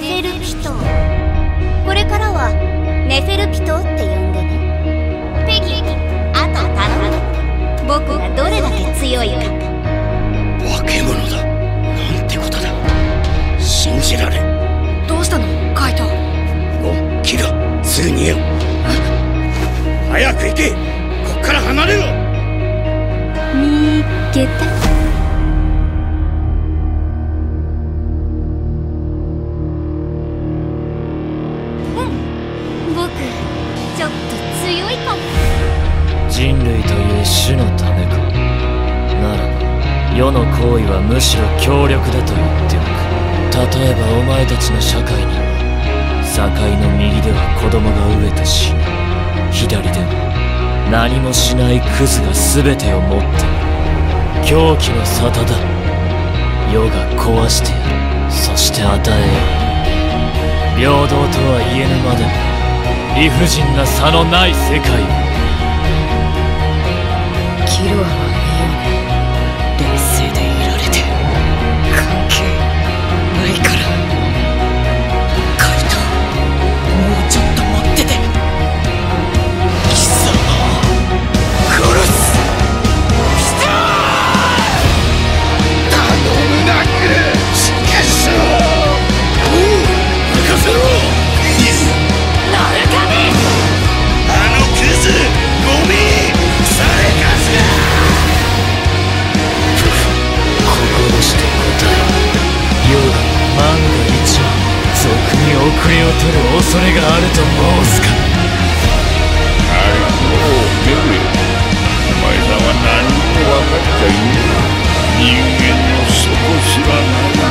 ネフェルピトこれからはネフェルピトって呼んでね。ペギあと頼む。僕がどれだけ強いか。化け物だ。なんてことだ。信じられん。どうしたの？カイトおキラすぐ逃げよ早く行け。こっから離れろ。見っけた僕ちょっと強いかも人類という種のためかならば世の行為はむしろ強力だと言っておく例えばお前たちの社会に。は境の右では子供が飢えて死ぬ左では何もしないクズが全てを持っている。狂気の沙汰だ。世が壊してやるそして与えよう平等とは言えぬまでも。理不尽な差のない世界。キルアは戻して答え世が万が一俗に遅れを取る恐れがあると申すか。あれもうメグお前さんは何も分かっちゃいねえ人間の底知らない。